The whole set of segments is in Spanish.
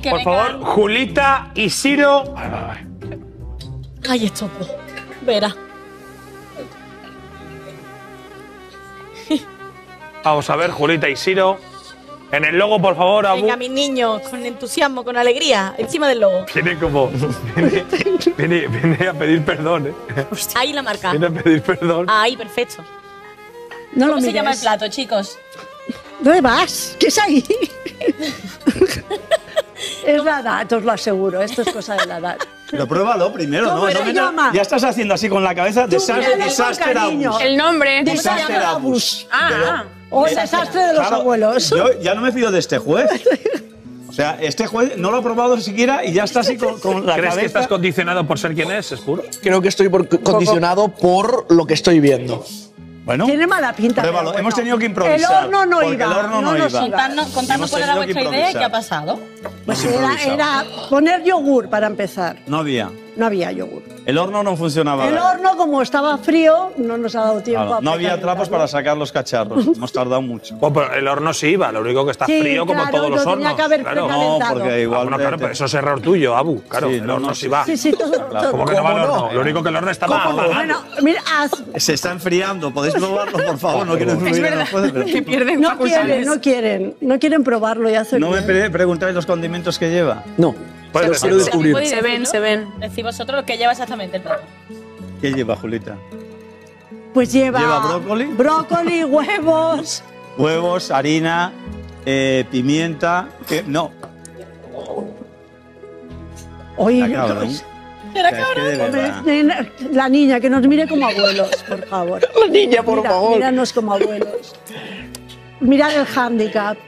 que Por favor, Julita y Siro. Ay, estos dos. Verá. Vamos a ver, Julita y Siro. En el logo, por favor, Abu. Venga, mis niños, con entusiasmo, con alegría, encima del logo. Viene como. Viene, viene- viene a pedir perdón, ¿eh? Ahí la marca. Viene a pedir perdón. Ahí, perfecto. No ¿Cómo lo se llama el plato, chicos? ¿Dónde vas? ¿Qué es ahí? es la edad, os lo aseguro. Esto es cosa de la edad. Pero pruébalo primero, ¿Cómo ¿no? se no llama? ya estás haciendo así con la cabeza. Desastre, desastre. El nombre. Desastre Abus. Ah, O el desastre de los Claro, abuelos. Yo ya no me fío de este juez. O sea, este juez no lo ha probado siquiera y ya está así con, con la ¿Crees cabeza. que estás condicionado por ser quien es, es puro? Creo que estoy por- condicionado por lo que estoy viendo. Bueno, Tiene mala pinta. pero Hemos tenido que improvisar. El horno no iba. el horno no nos iba. Hemos cuál era vuestra idea y qué ha pasado. Pues era poner yogur para empezar. No había. No había yogur. El horno no funcionaba. El horno, como estaba frío, no nos ha dado tiempo Claro, a no había trapos para sacar los cacharros. Hemos tardado mucho. Oh, pero el horno sí iba, lo único que está Sí, frío como claro, todos los hornos. que haber claro. No, porque Ah, igual. bueno, claro, pero eso es error tuyo, Abu. Claro, Sí, el no, horno no, sí va. Sí, sí, todo. todo. ¿Cómo que no va al ¿Cómo no? horno? Lo único que el horno estaba apagado. Bueno, mira, haz. Se está enfriando. ¿Podéis probarlo, por favor? No quiero es enfriar verdad los jueces, pero- que pierden No quieren, no quieren. No quieren probarlo y hace No me preguntáis los condimentos que lleva. No. Puedes decirlo. descubrir. ¿Podéis Se ven, se ven. Decid vosotros lo que lleva exactamente el plato. ¿Qué lleva, Julita? Pues lleva. ¿Lleva brócoli? Brócoli, huevos. Huevos, harina, eh, pimienta. que- no, Oye, la cabrón. Era O sea, es que de verdad. Nena, La niña, que nos mire como abuelos, por favor. La niña, por Mira, favor. Míranos como abuelos. Mirad el handicap.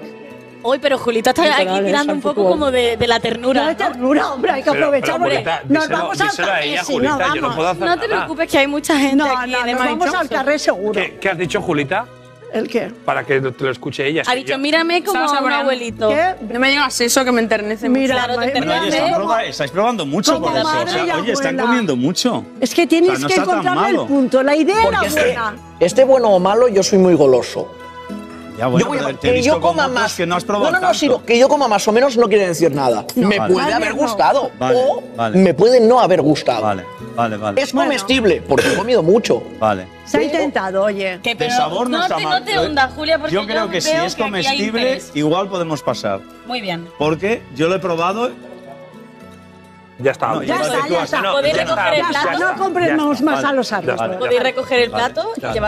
Hoy, pero Julita está aquí es tirando un poco como de, de la ternura. ¿no? ternura, hombre, hay que Pero- aprovechar. pero, porque Julita, nos vamos al carré, ella, Julita, no, yo no vamos. puedo hacer No te nada. preocupes que hay mucha gente No, aquí no, de nos vamos al carré seguro. ¿Qué, qué has dicho, Julita? ¿El qué? Para que te lo escuche ella. Ha dicho, yo- mírame como a un abuelito. ¿Qué? No me digas eso que me enternece mucho. Mira, Claro, te oye, de- están proba- estáis probando mucho por eso. O sea, oye, están comiendo mucho. Es que tienes O sea, no que encontrarle el punto. La idea era es que buena. este bueno o malo, yo soy muy goloso. Ya, bueno, yo voy a- pero te he que visto yo coma más. que no has probado no, no, no, tanto. sino que yo coma más o menos no quiere decir nada. me vale. puede Vale, haber no. gustado Vale, o vale. me puede no haber gustado. Vale, vale, vale. Es comestible porque he comido mucho. Vale. Se ha intentado, oye. Que, pero sabor no, está te, mal. No te hundas, Julia, porque yo creo que si es que comestible, igual podemos pasar. Muy bien. Porque yo lo he probado. Ya está. No, Ya está, ya está. No, Podéis ya recoger está, el ya plato. está, No compremos ya está. más a los vale. Podéis recoger el plato y llevar